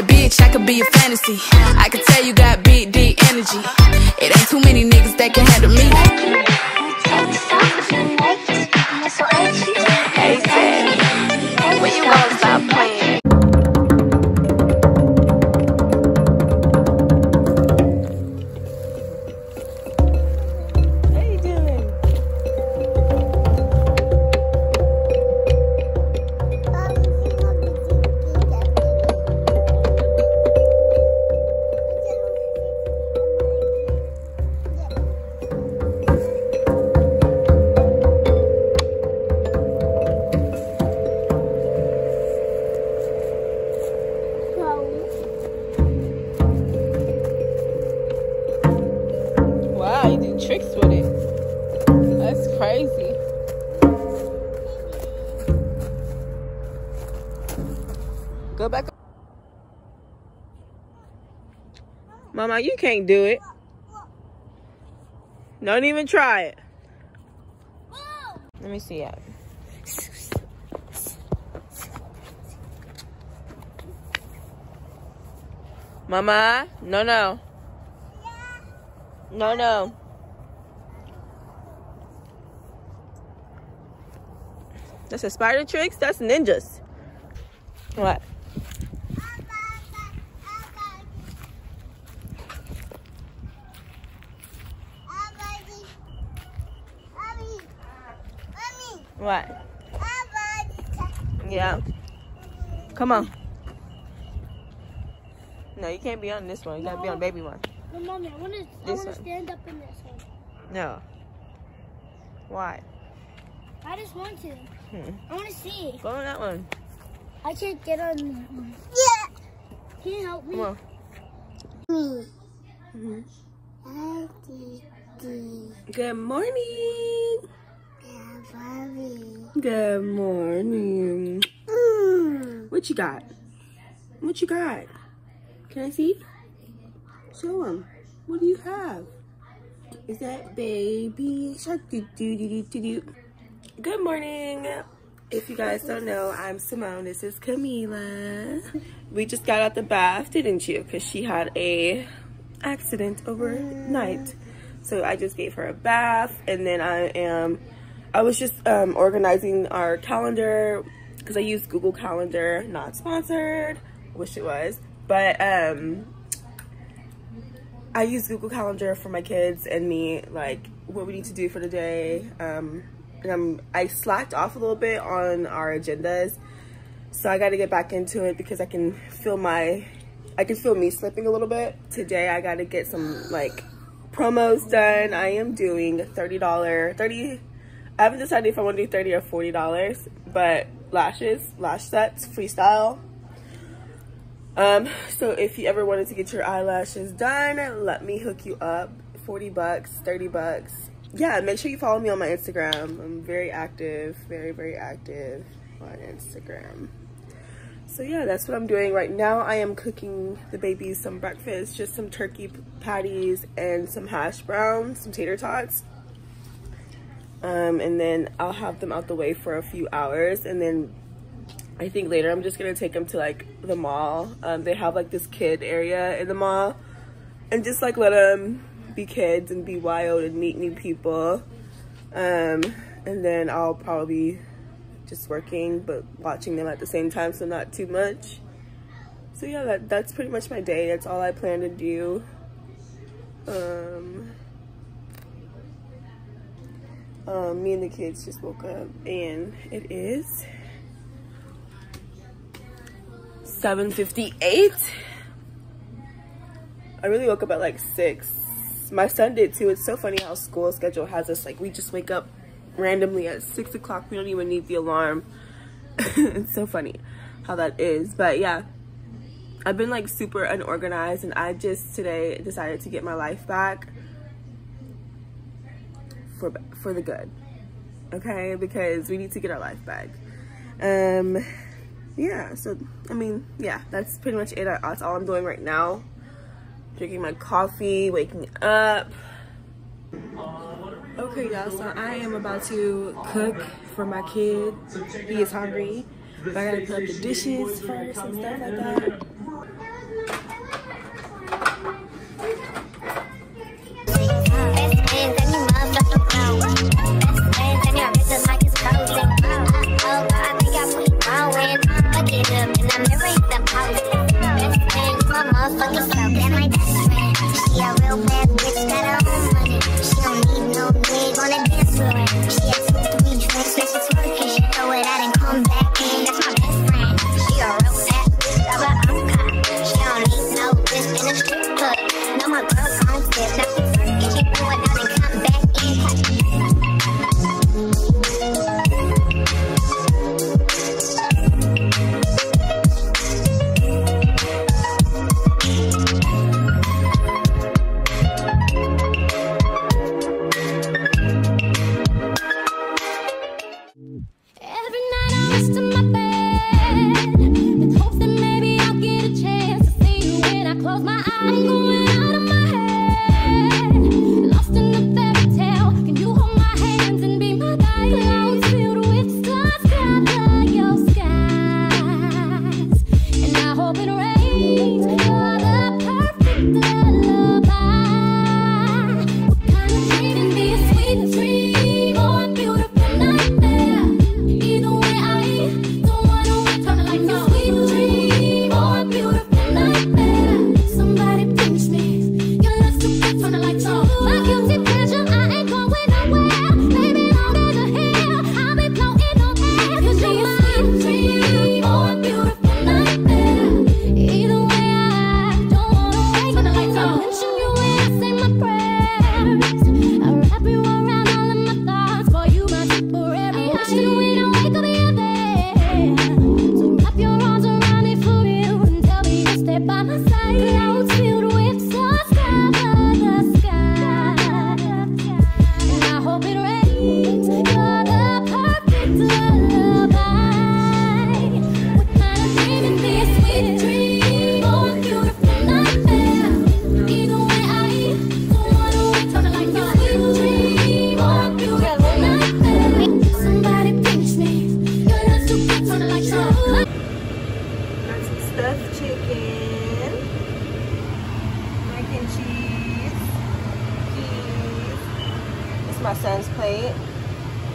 bad bitch, I could be a fantasy. I could tell you got big, deep energy. It ain't too many niggas that can handle me. Hey, Daddy, when you gonna stop playing? Go back. Mama, you can't do it. Don't even try it. Let me see it. Mama, no, no. No, no. That's a spider tricks? That's ninjas. What? What? Yeah. Come on. No, you can't be on this one. You gotta be on baby one. But mommy, I want to. I want to one. stand up in this one. No. Why? I just want to. Hmm. I want to see. Go on that one. I can't get on that one. Yeah. Can you help me? Come on. Me. Mhm. Good morning. Good morning. What you got? What you got? Can I see? Show them. What do you have? Is that baby. Good morning. If you guys don't know, I'm Simone. This is Camila. We just got out the bath, didn't you? Because she had a accident overnight. So I just gave her a bath, and then I am. I was just um, organizing our calendar because I use Google Calendar, not sponsored. Wish it was, but um, I use Google Calendar for my kids and me, like what we need to do for the day. Um, and I'm, I slacked off a little bit on our agendas, so I got to get back into it because I can feel my, I can feel me slipping a little bit. Today I got to get some like promos done. I am doing $30, 30, I haven't decided if I want to do 30 or $40, but lashes, lash sets, freestyle. Um, so if you ever wanted to get your eyelashes done, let me hook you up. 40 bucks, 30 bucks. Yeah, make sure you follow me on my Instagram. I'm very active, very, very active on Instagram. So yeah, that's what I'm doing right now. I am cooking the babies some breakfast, just some turkey patties and some hash browns, some tater tots. Um, and then I'll have them out the way for a few hours and then I think later I'm just gonna take them to like the mall. Um, they have like this kid area in the mall, and just like let them be kids and be wild and meet new people. Um, and then I'll probably just working but watching them at the same time, so not too much. So yeah, that that's pretty much my day. That's all I plan to do. Um, um, me and the kids just woke up, and it is 7.58. I really woke up at like 6. My son did too. It's so funny how school schedule has us. Like, we just wake up randomly at 6 o'clock. We don't even need the alarm. it's so funny how that is. But yeah, I've been like super unorganized. And I just today decided to get my life back for, for the good. Okay? Because we need to get our life back. Um yeah so i mean yeah that's pretty much it that's all i'm doing right now drinking my coffee waking up okay y'all so i am about to cook for my kid he is hungry but i gotta put up the dishes first and stuff like that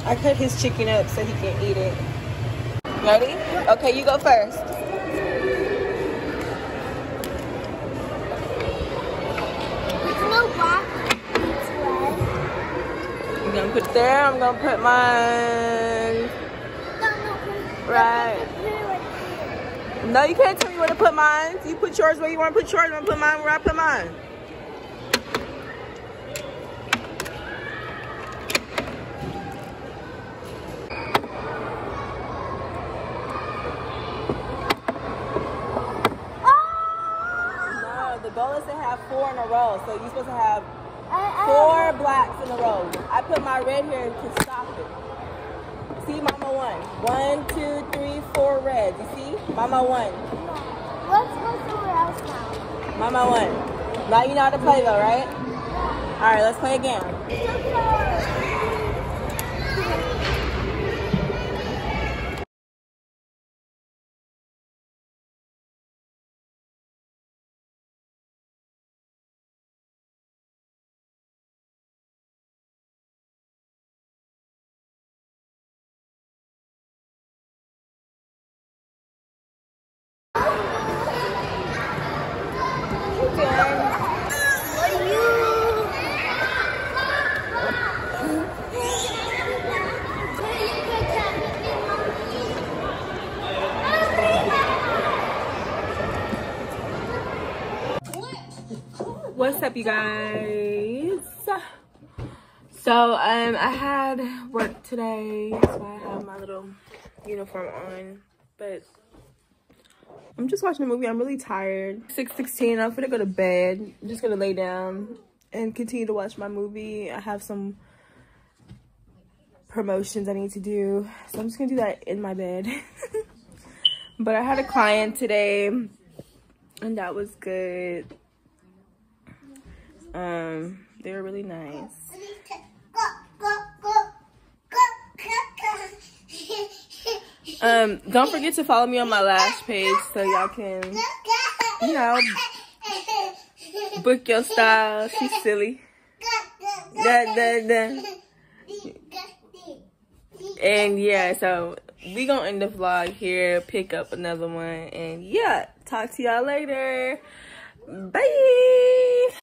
I cut his chicken up so he can eat it. Ready? Okay, you go first. There's no black. It's red. I'm gonna put it there. I'm gonna put mine No, no, put- right. put it right here. No, you can't tell me where to put mine. You put yours where you want to put yours. I'm gonna put mine where I put mine. No, the goal is to have four in a row. So you're supposed to have four blacks in a row. I put my red here to stop it. See, Mama won. One, two, three, four reds. You see? Mama one. Let's go somewhere else now. Mama one. Now you know how to play though, right? All right, let's play again. Up, you guys? So, um, I had work today, so I have my little uniform on, but I'm just watching a movie. I'm really tired. 6:16. I'm gonna go to bed. I'm just gonna lay down and continue to watch my movie. I have some promotions I need to do, so I'm just gonna do that in my bed. but I had a client today, and that was good. Um, they were really nice. Um, don't forget to follow me on my last page so y'all can, you know, book your style. She's silly. Da, da, da. And yeah, so we gonna end the vlog here, pick up another one, and yeah, talk to y'all later. Bye.